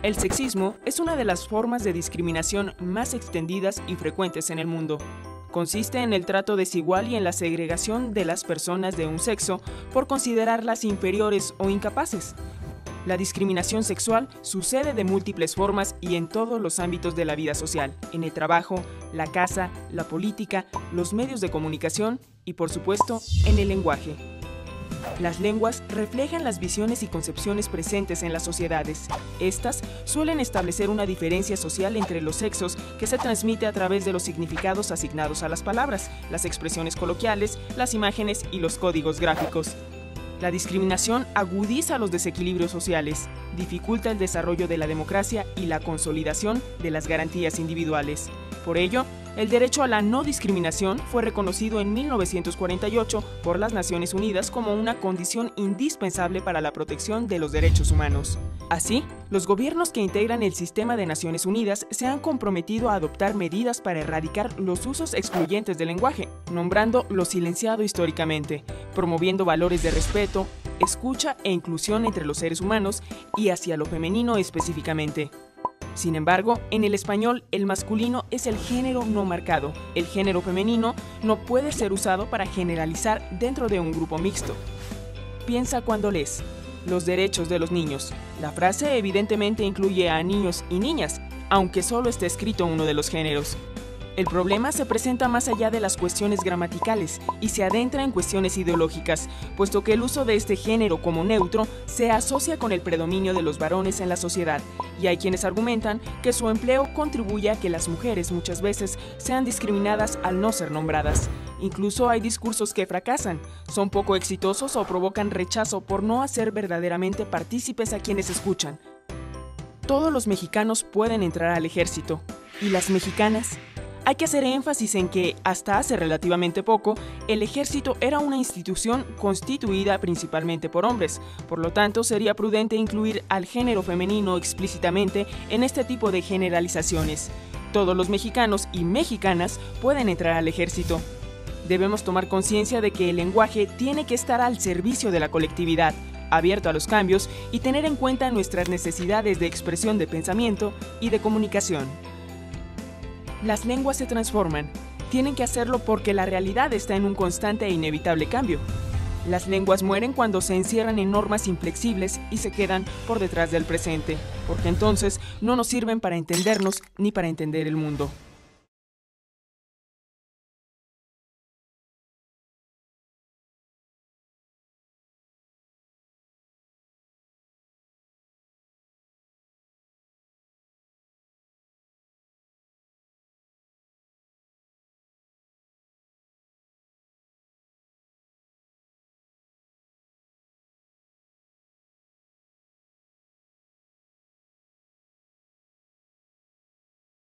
El sexismo es una de las formas de discriminación más extendidas y frecuentes en el mundo. Consiste en el trato desigual y en la segregación de las personas de un sexo por considerarlas inferiores o incapaces. La discriminación sexual sucede de múltiples formas y en todos los ámbitos de la vida social, en el trabajo, la casa, la política, los medios de comunicación y por supuesto en el lenguaje. Las lenguas reflejan las visiones y concepciones presentes en las sociedades. Estas suelen establecer una diferencia social entre los sexos que se transmite a través de los significados asignados a las palabras, las expresiones coloquiales, las imágenes y los códigos gráficos. La discriminación agudiza los desequilibrios sociales, dificulta el desarrollo de la democracia y la consolidación de las garantías individuales. Por ello, el derecho a la no discriminación fue reconocido en 1948 por las Naciones Unidas como una condición indispensable para la protección de los derechos humanos. Así, los gobiernos que integran el sistema de Naciones Unidas se han comprometido a adoptar medidas para erradicar los usos excluyentes del lenguaje, nombrando lo silenciado históricamente, promoviendo valores de respeto, escucha e inclusión entre los seres humanos y hacia lo femenino específicamente. Sin embargo, en el español el masculino es el género no marcado. El género femenino no puede ser usado para generalizar dentro de un grupo mixto. Piensa cuando lees. Los derechos de los niños. La frase evidentemente incluye a niños y niñas, aunque solo esté escrito uno de los géneros. El problema se presenta más allá de las cuestiones gramaticales y se adentra en cuestiones ideológicas, puesto que el uso de este género como neutro se asocia con el predominio de los varones en la sociedad, y hay quienes argumentan que su empleo contribuye a que las mujeres muchas veces sean discriminadas al no ser nombradas. Incluso hay discursos que fracasan, son poco exitosos o provocan rechazo por no hacer verdaderamente partícipes a quienes escuchan. Todos los mexicanos pueden entrar al ejército, y las mexicanas hay que hacer énfasis en que, hasta hace relativamente poco, el ejército era una institución constituida principalmente por hombres, por lo tanto sería prudente incluir al género femenino explícitamente en este tipo de generalizaciones. Todos los mexicanos y mexicanas pueden entrar al ejército. Debemos tomar conciencia de que el lenguaje tiene que estar al servicio de la colectividad, abierto a los cambios y tener en cuenta nuestras necesidades de expresión de pensamiento y de comunicación. Las lenguas se transforman. Tienen que hacerlo porque la realidad está en un constante e inevitable cambio. Las lenguas mueren cuando se encierran en normas inflexibles y se quedan por detrás del presente, porque entonces no nos sirven para entendernos ni para entender el mundo.